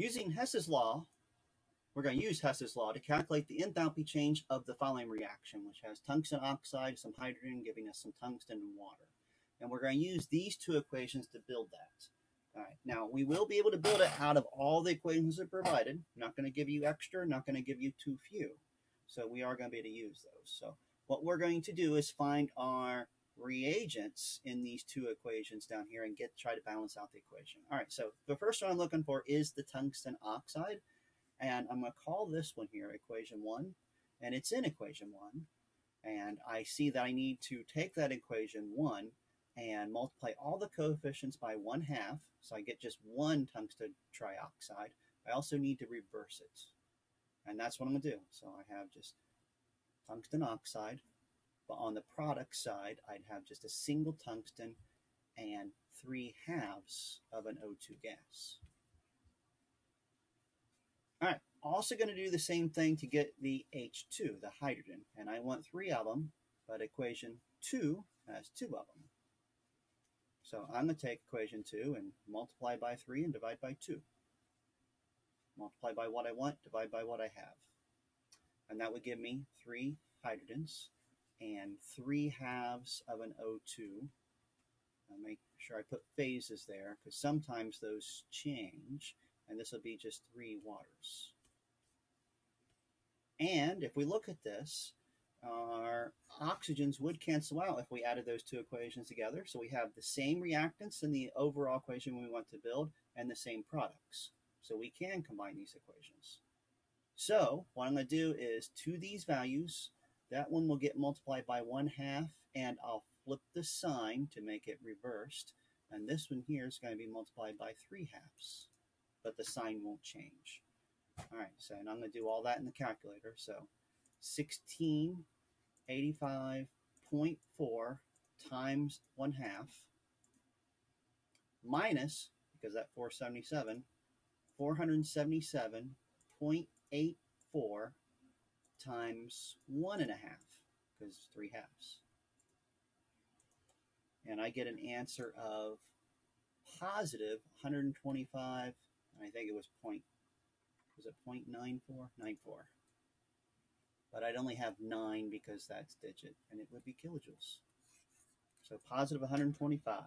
Using Hess's law, we're going to use Hess's law to calculate the enthalpy change of the following reaction, which has tungsten oxide, some hydrogen, giving us some tungsten and water. And we're going to use these two equations to build that. All right, now we will be able to build it out of all the equations that are provided. I'm not going to give you extra, not going to give you too few. So we are going to be able to use those. So what we're going to do is find our reagents in these two equations down here and get try to balance out the equation. All right, so the first one I'm looking for is the tungsten oxide. And I'm going to call this one here equation 1. And it's in equation 1. And I see that I need to take that equation 1 and multiply all the coefficients by 1 half. So I get just one tungsten trioxide. I also need to reverse it. And that's what I'm going to do. So I have just tungsten oxide but on the product side, I'd have just a single tungsten and three halves of an O2 gas. All right, also going to do the same thing to get the H2, the hydrogen. And I want three of them, but equation 2 has two of them. So I'm going to take equation 2 and multiply by 3 and divide by 2. Multiply by what I want, divide by what I have. And that would give me three hydrogens and three halves of an O2. I'll make sure I put phases there because sometimes those change and this will be just three waters. And if we look at this, our oxygens would cancel out if we added those two equations together. So we have the same reactants in the overall equation we want to build and the same products. So we can combine these equations. So what I'm going to do is to these values, that one will get multiplied by one half and I'll flip the sign to make it reversed. And this one here is going to be multiplied by three halves, but the sign won't change. All right, so and I'm going to do all that in the calculator. So 1685.4 times one half minus, because that 477, 477.84 times one and a half, because three halves. And I get an answer of positive 125, and I think it was point, was it 0.94? 94. But I'd only have nine because that's digit, and it would be kilojoules. So positive 125.